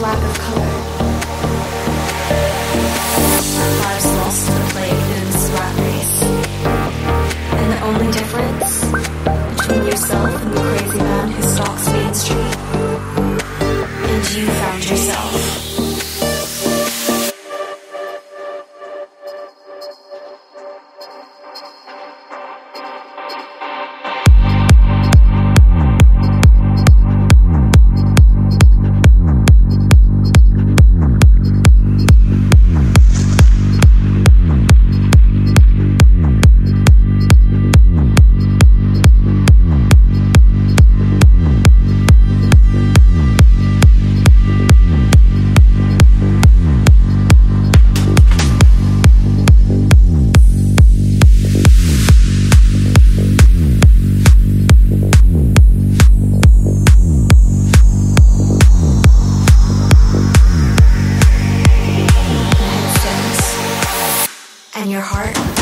lack of color. and your heart.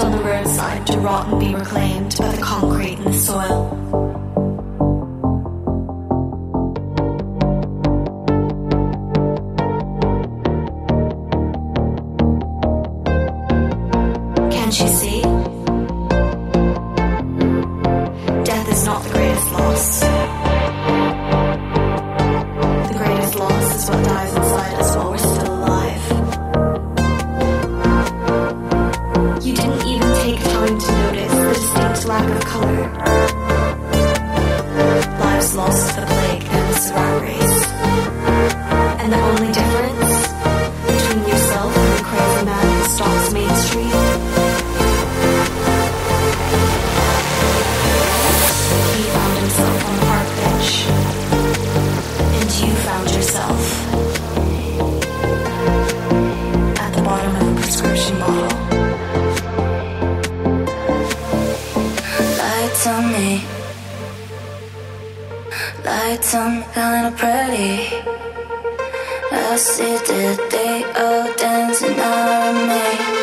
on the roadside to rot and be reclaimed by the concrete and the soil. loss. The greatest loss is what dies inside. of our race. And the only difference between yourself and the crazy man who stalks Main Street he found himself on park bench, and you found yourself at the bottom of a prescription bottle. Lie to me. Lights on, kinda pretty. I see that they all oh, dancing on me.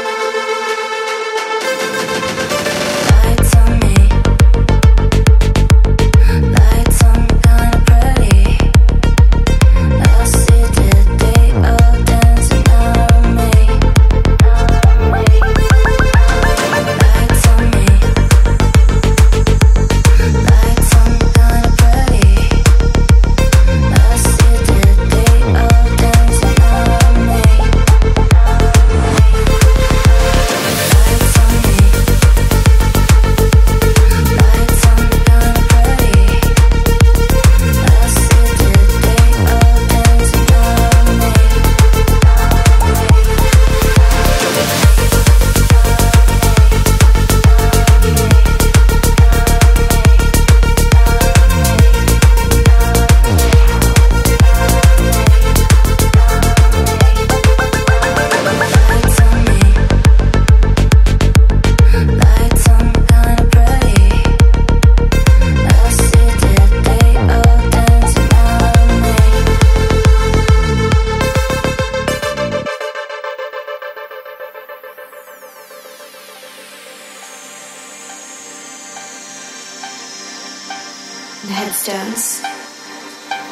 the headstones,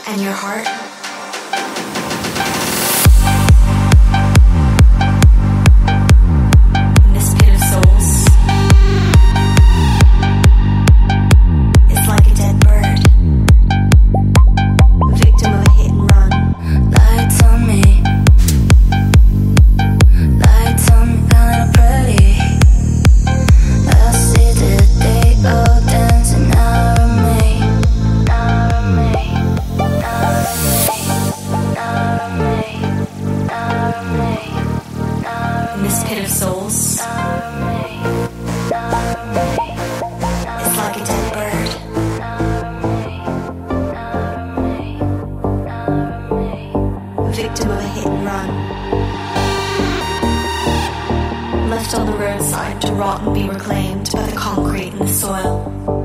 and your heart. victim of a hit and run. Left on the roadside to rot and be reclaimed by the concrete and the soil.